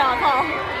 然后。